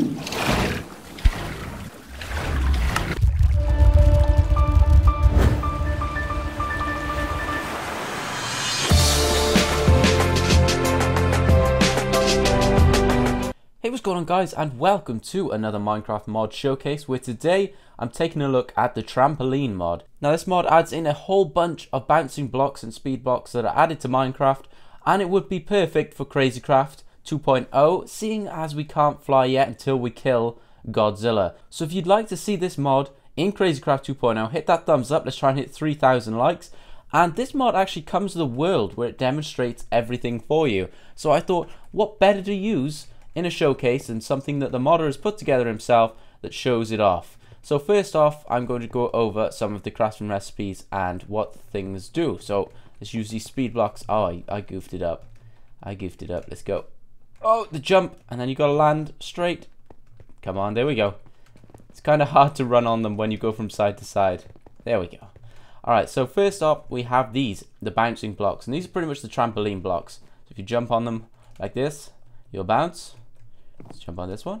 Hey what's going on guys and welcome to another Minecraft mod showcase where today I'm taking a look at the trampoline mod. Now this mod adds in a whole bunch of bouncing blocks and speed blocks that are added to Minecraft and it would be perfect for Crazycraft 2.0 seeing as we can't fly yet until we kill Godzilla. So if you'd like to see this mod in Crazycraft 2.0 hit that thumbs up let's try and hit 3000 likes and this mod actually comes with a world where it demonstrates everything for you. So I thought what better to use in a showcase and something that the modder has put together himself that shows it off. So first off, I'm going to go over some of the crafting recipes and what things do. So let's use these speed blocks. Oh, I, I goofed it up. I goofed it up. Let's go. Oh, the jump. And then you got to land straight. Come on, there we go. It's kind of hard to run on them when you go from side to side. There we go. Alright, so first off, we have these, the bouncing blocks. And these are pretty much the trampoline blocks. So if you jump on them like this, you'll bounce. Let's jump on this one.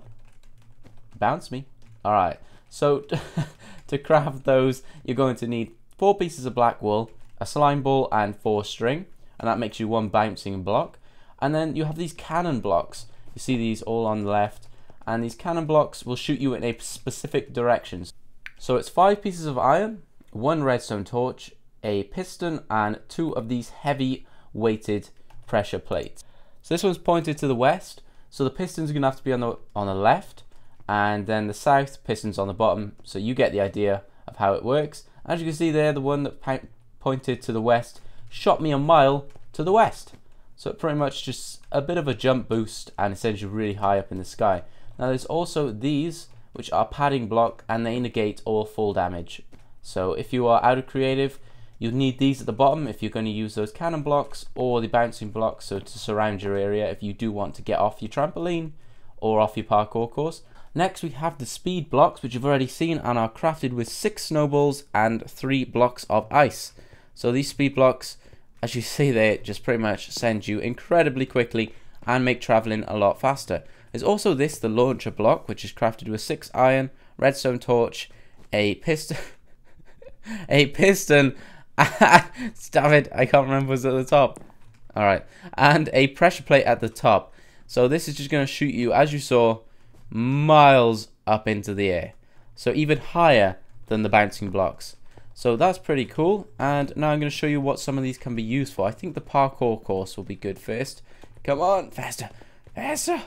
Bounce me. Alright, so to craft those, you're going to need four pieces of black wool, a slime ball, and four string. And that makes you one bouncing block. And then you have these cannon blocks. You see these all on the left. And these cannon blocks will shoot you in a specific direction. So it's five pieces of iron, one redstone torch, a piston, and two of these heavy weighted pressure plates. So this one's pointed to the west, so the pistons are going to have to be on the, on the left and then the south pistons on the bottom. So you get the idea of how it works. As you can see there, the one that pointed to the west shot me a mile to the west. So pretty much just a bit of a jump boost and essentially really high up in the sky. Now there's also these which are padding block and they negate all full damage. So if you are out of creative, You'll need these at the bottom if you're going to use those cannon blocks or the bouncing blocks so to surround your area if you do want to get off your trampoline or off your parkour course. Next we have the speed blocks which you've already seen and are crafted with 6 snowballs and 3 blocks of ice. So these speed blocks as you see there just pretty much send you incredibly quickly and make traveling a lot faster. There's also this the launcher block which is crafted with 6 iron, redstone torch, a piston a piston Stop it. I can't remember what's at the top. Alright. And a pressure plate at the top. So this is just going to shoot you, as you saw, miles up into the air. So even higher than the bouncing blocks. So that's pretty cool. And now I'm going to show you what some of these can be used for. I think the parkour course will be good first. Come on, faster, faster.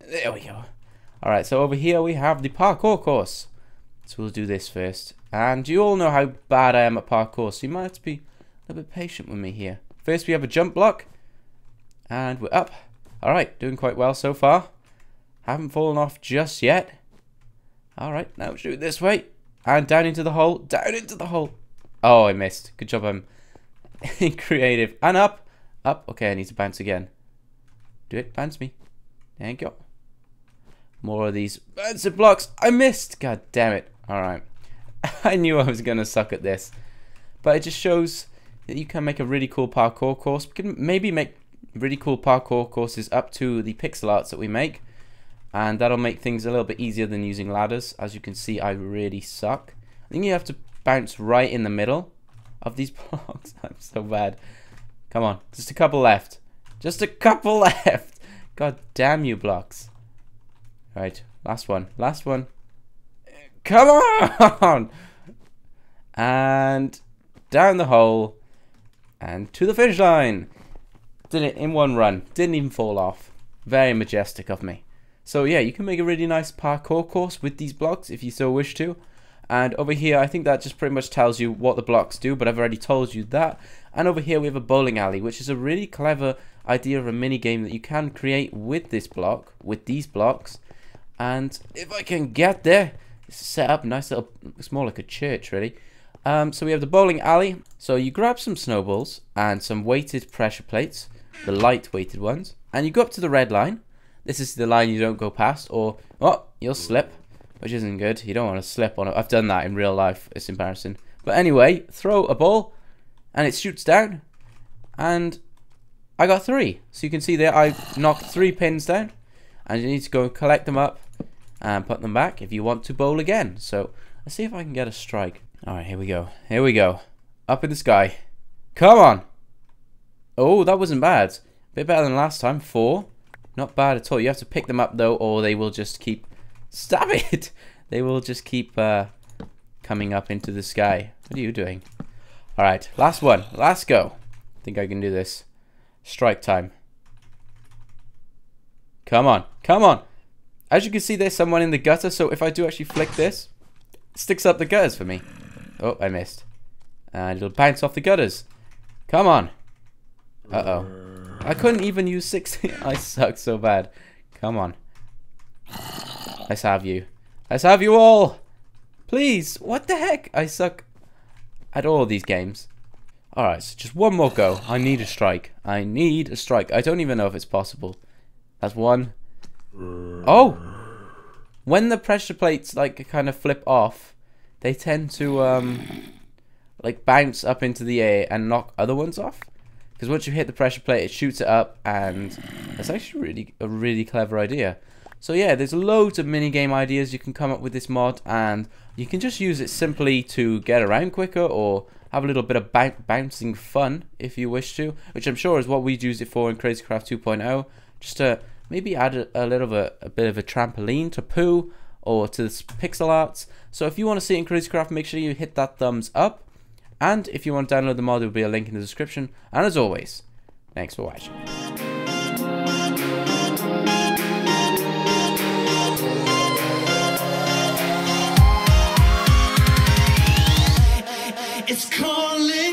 There we go. Alright, so over here we have the parkour course. So we'll do this first. And you all know how bad I am at parkour, so you might have to be a little bit patient with me here. First we have a jump block. And we're up. Alright, doing quite well so far. Haven't fallen off just yet. Alright, now shoot this way. And down into the hole. Down into the hole. Oh, I missed. Good job, I'm um, creative. And up. Up. Okay, I need to bounce again. Do it. Bounce me. Thank you. Go. More of these bouncing blocks. I missed. God damn it. Alright. I knew I was going to suck at this. But it just shows that you can make a really cool parkour course. We can maybe make really cool parkour courses up to the pixel arts that we make. And that'll make things a little bit easier than using ladders. As you can see, I really suck. I think you have to bounce right in the middle of these blocks. I'm so bad. Come on, just a couple left. Just a couple left. God damn you blocks. Right, last one. Last one. Come on! And down the hole and to the finish line. Did it in one run. Didn't even fall off. Very majestic of me. So yeah, you can make a really nice parkour course with these blocks if you so wish to. And over here, I think that just pretty much tells you what the blocks do, but I've already told you that. And over here, we have a bowling alley, which is a really clever idea of a mini game that you can create with this block, with these blocks. And if I can get there, set up nice little, it's more like a church really. Um, so we have the bowling alley. So you grab some snowballs and some weighted pressure plates, the light weighted ones, and you go up to the red line. This is the line you don't go past, or oh, you'll slip, which isn't good. You don't want to slip on it. I've done that in real life. It's embarrassing. But anyway, throw a ball, and it shoots down, and I got three. So you can see there, I knocked three pins down, and you need to go collect them up and put them back if you want to bowl again. So let's see if I can get a strike. All right, here we go. Here we go. Up in the sky. Come on. Oh, that wasn't bad. A bit better than last time. Four. Not bad at all. You have to pick them up though, or they will just keep. Stop it! They will just keep uh, coming up into the sky. What are you doing? All right, last one. Last go. I think I can do this. Strike time. Come on. Come on. As you can see, there's someone in the gutter, so if I do actually flick this, sticks up the gutters for me. Oh, I missed. And it'll bounce off the gutters. Come on. Uh-oh. I couldn't even use 60. I suck so bad. Come on. Let's have you. Let's have you all. Please. What the heck? I suck at all these games. Alright, so just one more go. I need a strike. I need a strike. I don't even know if it's possible. That's one. Oh! When the pressure plates like kind of flip off, they tend to um like bounce up into the air and knock other ones off. Because once you hit the pressure plate, it shoots it up, and that's actually really a really clever idea. So yeah, there's loads of mini game ideas you can come up with this mod, and you can just use it simply to get around quicker or have a little bit of bouncing fun if you wish to, which I'm sure is what we'd use it for in Crazy Craft 2.0, just to maybe add a, a little bit, a bit of a trampoline to poo or to this pixel arts. So if you want to see it in Crazy Craft, make sure you hit that thumbs up. And if you want to download the mod, there will be a link in the description. And as always, thanks for watching. it's calling